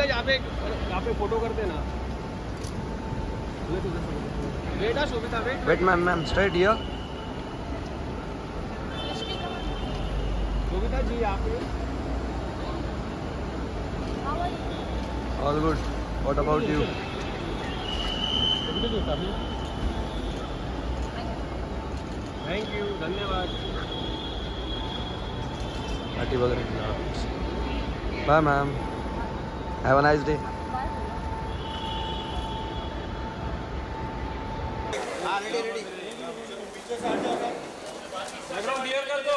सुविधा यहाँ पे यहाँ पे फ़ोटो करते ना बेटा wait Wait, ma'am, ma'am, straight here. सुविधा जी यहाँ पे All good. What about you? Thank you धन्यवाद पार्टी वगैरह bye ma'am have a nice day background clear कर दो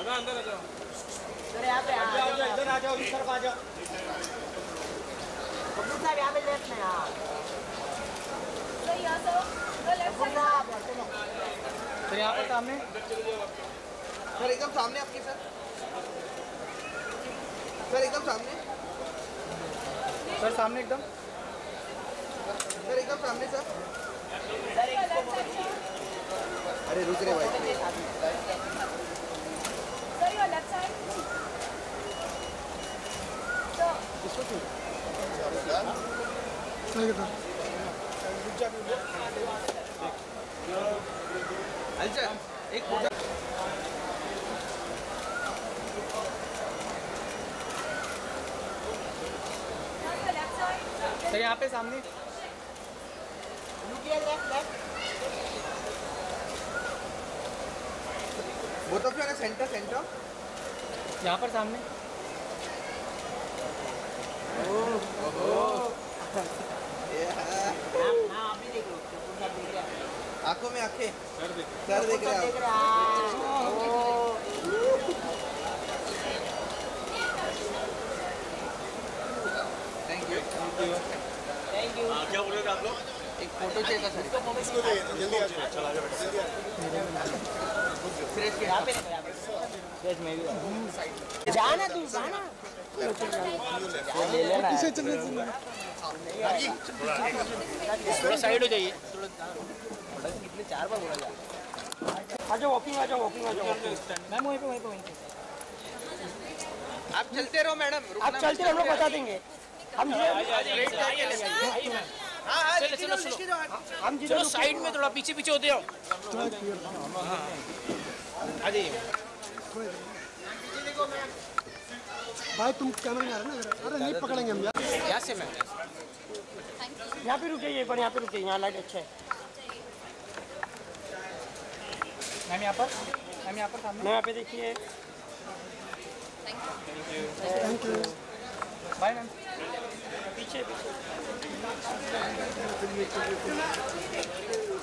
अगर अंदर आ जाओ सर यहाँ पे इधर आ जाओ इस तरफ़ आ जाओ कपूर साहब यहाँ पे लेफ़्ट में हाँ कपूर साहब सर यहाँ पर सामने। सर एकदम सामने आपके सर। सर एकदम सामने। सर सामने एकदम। सर एकदम सामने सर। अरे रुक रे भाई। अच्छा एक फ़ोटो सर यहाँ पे सामने। वो तो both of you are centre centre यहाँ पर सामने। आँखों में आँखें। सर देख। रहे हैं आप। थैंक यू थैंक यू क्या बोल रहे आप लोग? एक फ़ोटो चाहिए था सर सुरेश के यहाँ पे सुरेश मैं भी जाना तू जाना। ले लेना थोड़ा साइड हो जाइए। कितने चार बार बोला जा आ जाओ वॉकिंग आ जाओ वॉकिंग आ जाओ मैम वहीं पे वहीं पे वहीं पे। आप चलते रहो मैडम। आप चलते रहो हम लोग बता देंगे। हम हाँ हाँ चलो, चलो, चलो। हम चलो साइड में थोड़ा पीछे पीछे होते हो। आ जाइए भाई तुम कैमरा में आ रहे ना? अरे नहीं पकड़ेंगे हम यार। यहाँ से मैं। यहाँ पे रुक जाइए पर यहाँ पे रुक यहाँ लाइट अच्छा है। मैम यहाँ पर? मैम यहाँ पर सामने। मैम यहाँ पे देखिए। Thank you bye ma'am. पीछे पीछे